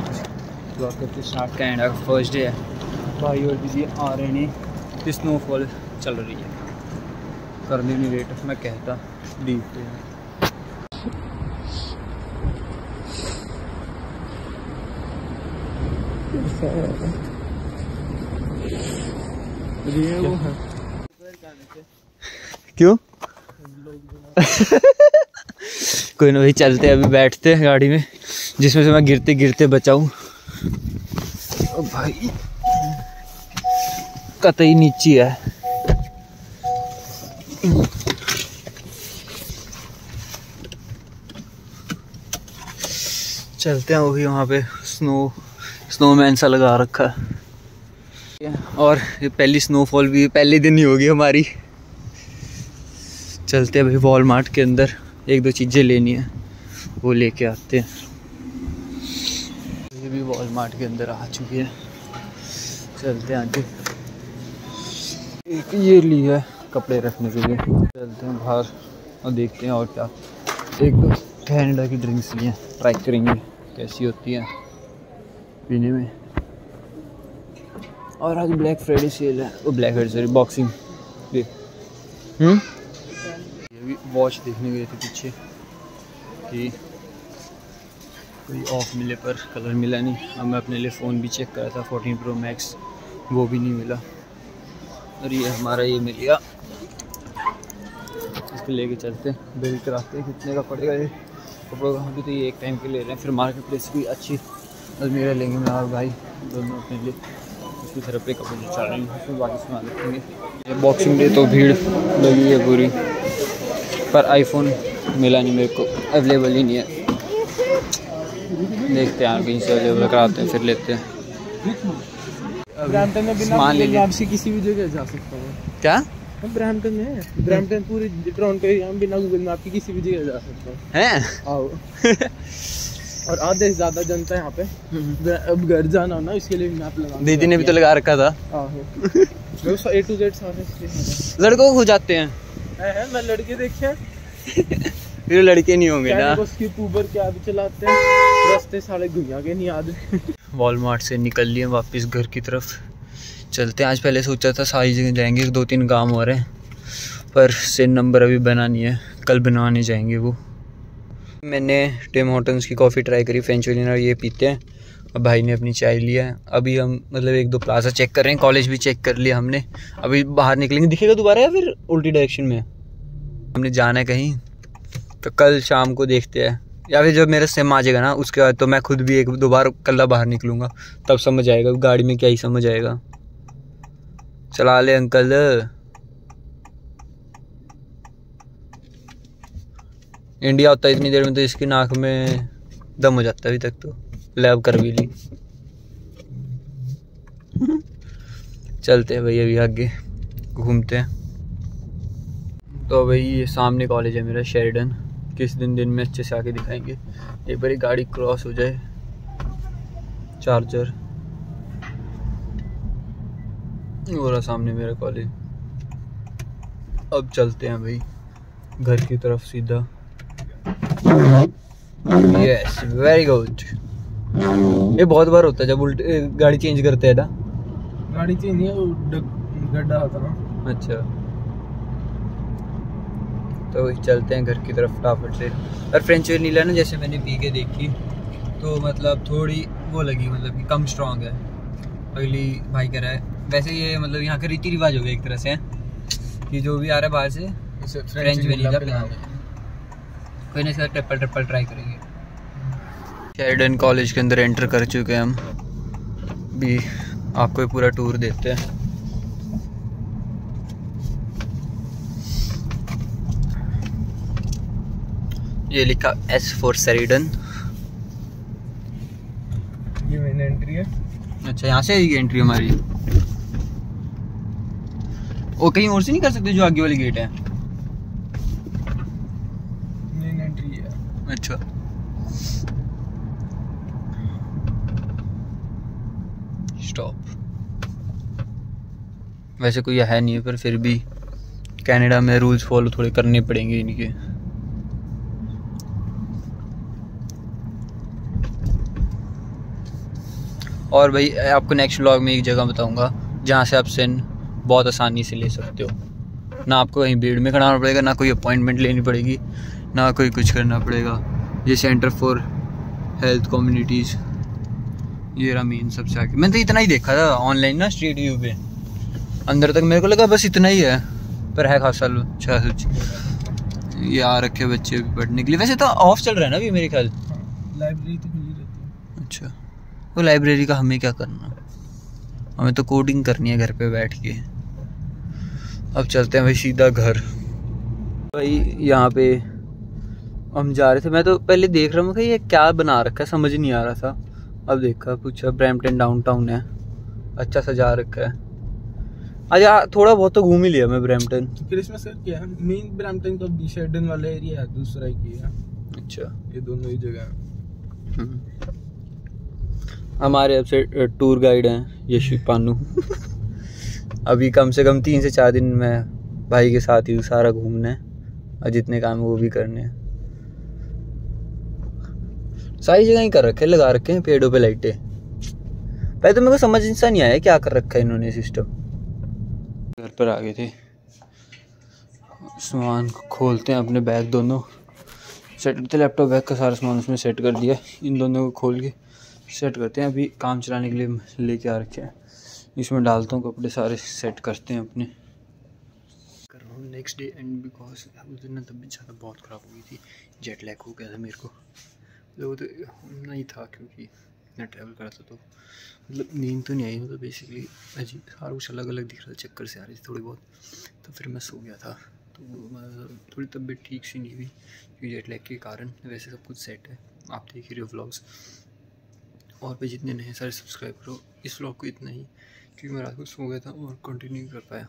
Start Canada का first day है। भाई और दीदी आ रहे हैं। स्नोफॉल चल रही है। कर नहीं रेट मैं कहता देखते हैं। ये वो है। क्यों? कोई ना भाई चलते अभी बैठते हैं गाड़ी में। जिसमें से मैं गिरते गिरते बचाऊं। भाई। कतई नीचे है। चलते हैं वही वहाँ पे स्नो स्नोमैन सा लगा रखा है। और ये पहली स्नोफॉल भी, पहले दिन ही होगी हमारी। चलते हैं भाई वॉलमार्ट के अंदर। एक दो चीज़ें लेनी है, वो लेके आते हैं। वॉलमार्ट के अंदर आ चुकी है। चलते हैं आगे। एक ये ली है कपड़े रखने के लिए। चलते हैं बाहर और देखते हैं और क्या। एक दो कैनेडा की ड्रिंक्स ली हैं, ट्राई करेंगे कैसी होती है पीने में। और आज ब्लैक फ्राइडे सेल है। वो ब्लैक फ्राइडे सॉरी बॉक्सिंग ये भी वॉच देखने गए थे पीछे कि कोई ऑफ़ मिले पर कलर मिला नहीं। अब मैं अपने लिए फ़ोन भी चेक करा था 14 प्रो मैक्स वो भी नहीं मिला। और ये हमारा ये मिल गया। इसको लेके चलते बिल कराते कितने का पड़ेगा ये। कपड़ों का भी तो ये एक टाइम के ले रहे हैं, फिर मार्केट प्लेस भी अच्छी। अलमीरा लेंगे मैं और भाई, दोनों अपने लिए उसकी तरफ़ पे कपड़े जो चल रहे हैं उसमें बाकी सामान रखेंगे। बॉक्सिंग डे तो भीड़ लगी है पूरी, पर आईफोन मिला नहीं मेरे को अवेलेबल ही नहीं है। देखते हैं कहीं से अवेलेबल कराते हैं फिर लेते हैं। ब्रैम्पटन में बिना लिया। किसी भी जगह जा सकता हूँ। क्या? हम ब्रैम्पटन में ब्रैम्पटन पूरी टोरंटो एरिया में बिना गूगल मैप की किसी भी जगह जा सकता हूँ। हैं? आओ। और आधे से ज़्यादा जनता है यहाँ पे। अब घर जाना हो ना इसके लिए मैप लगा दीदी ने भी तो लगा रखा था। ए टू जेड सारे लड़कों को हो जाते हैं। मैं लड़के देखे फिर लड़के नहीं होंगे ना। स्किप ऊबर क्या भी चलाते हैं? रास्ते सारे घुइया के नहीं याद। वॉलमार्ट से निकल लिए वापस घर की तरफ़। चलते हैं। आज पहले सोचा था सारी जगह जाएँगे दो तीन काम हो रहे हैं। पर सिन नंबर अभी बना नहीं है। कल बनवाने जाएँगे वो। मैंने टिम होटल्स की कॉफ़ी ट्राई करी फ्रेंच और ये पीते हैं। अब भाई ने अपनी चाय लिया है। अभी हम मतलब एक दो प्लाजा चेक कर रहे हैं। कॉलेज भी चेक कर लिया हमने। अभी बाहर निकलेंगे। दिखेगा दोबारा या फिर उल्टी डायरेक्शन में? हमने जाना है कहीं। तो कल शाम को देखते हैं। या फिर जब मेरा सिम आ जाएगा ना, उसके बाद तो मैं खुद भी एक दो बार कल्ला बाहर निकलूँगा। तब समझ आएगा, गाड़ी में क्या ही समझ आएगा। चला ले अंकल। इंडिया होता है इतनी देर में तो इसकी नाक में दम हो जाता है अभी तक तो। लैब कर भी ली। चलते हैं भाई अभी आगे, घूमते हैं। तो भाई ये सामने कॉलेज है मेरा, शेरिडन। किस दिन दिन में अच्छे से आके दिखाएँगे। एक बार गाड़ी क्रॉस हो जाए। चार्जर हो रहा सामने मेरा कॉलेज अब चलते हैं भाई। घर की तरफ़ सीधा। यस वेरी गुड ये बहुत बार होता है जब उल्टे गाड़ी चेंज करते हैं ना? गाड़ी चेंज नहीं है वो गड्ढा आता ना। अच्छा। तो वही चलते हैं घर की तरफ़ फटाफट से। और फ्रेंच वनीला ना जैसे मैंने पी के देखी तो मतलब थोड़ी वो लगी मतलब कि कम स्ट्रांग है। अगली भाई कह रहा है वैसे ये मतलब यहाँ का रीति रिवाज हो गया एक तरह से कि जो भी आ रहा है बाहर से इसे फ्रेंच वनीला कोई ना इसका ट्रिपल ट्रिपल ट्राई करेंगे। शेरिडन कॉलेज के अंदर एंटर कर चुके हैं हम। भी आपको पूरा टूर देते हैं। ये लिखा एस फॉर सेरिडन ये मेन एंट्री है। अच्छा यहाँ से आएगी एंट्री हमारी। वो कहीं और से नहीं कर सकते जो आगे वाली गेट है? मेन एंट्री है। अच्छा। स्टॉप वैसे कोई है नहीं है पर फिर भी कनाडा में रूल्स फॉलो थोड़े करने पड़ेंगे इनके। और भाई आपको नेक्स्ट व्लॉग में एक जगह बताऊँगा जहाँ से आप सिन बहुत आसानी से ले सकते हो। ना आपको कहीं भीड़ में खड़ा होना पड़ेगा ना कोई अपॉइंटमेंट लेनी पड़ेगी ना कोई कुछ करना पड़ेगा। ये सेंटर फॉर हेल्थ कम्युनिटीज़ ये रहा मेन सबसे आगे। मैंने तो इतना ही देखा था ऑनलाइन ना स्ट्रीट व्यू पे। अंदर तक मेरे को लगा बस इतना ही है पर है खासा अच्छा कुछ ये आ रखे बच्चे भी पढ़ने के लिए। वैसे तो ऑफ़ चल रहा है ना अभी मेरे ख्याल? लाइब्रेरी तो खुली रहती है। अच्छा। वो लाइब्रेरी का हमें क्या करना? हमें तो कोडिंग करनी है घर पे बैठ के। अब चलते हैं भाई सीधा घर। भाई यहाँ पे हम जा रहे थे। मैं तो पहले देख रहा हूँ कि ये क्या बना रखा है? समझ नहीं आ रहा था। अब देखा पूछा ब्रैम्पटन डाउनटाउन है। अच्छा सजा रखा है। आज थोड़ा बहुत तो घूम ही लिया मैं ब्रैम्पटन क्रिसमस का क्या है? मेन ब्रैम्पटन का बी शेडन वाला एरिया है दूसरा ही है अच्छा। ये दोनों ही जगह है। हम्म। हमारे अब से टूर गाइड हैं, यशु पानू। अभी कम से कम तीन से चार दिन मैं भाई के साथ ही सारा घूमना है और जितने काम वो भी करने हैं। सारी जगह ही कर रखे लगा रखे हैं पेड़ों पे लाइटें। पहले तो मेरे को समझ सा नहीं आया क्या कर रखा है इन्होंने सिस्टम घर पर आ गए थे। सामान खोलते हैं अपने बैग दोनों। सेट करते लैपटॉप बैग का सारा सामान उसमें सेट कर दिया। इन दोनों को खोल के सेट करते हैं। अभी काम चलाने के लिए लेके आ रखे हैं। इसमें डालता हूँ कपड़े सारे सेट करते हैं अपने। कर रहा हूँ नेक्स्ट डे एंड बिकॉज़ उस दिन तबीयत ज़्यादा बहुत ख़राब हो गई थी। जेट लैक हो गया था मेरे को। तो वो तो नहीं था क्योंकि मैं ट्रैवल करा था तो। मतलब नींद तो नहीं आई मतलब बेसिकली अजीब, सारा कुछ अलग अलग दिख रहा था, चक्कर से आ रही थी थोड़ी बहुत। तो फिर मैं सो गया था। तो मतलब थोड़ी तबीयत ठीक सी नहीं हुई। क्योंकि जेट लैग के कारण वैसे सब कुछ सेट है। आप देख ही रहे हो व्लॉग्स और भी जितने नए सारे सब्सक्राइब करो। इस व्लॉग को इतना ही, क्योंकि मैं रात को सो गया था और कंटिन्यू कर पाया।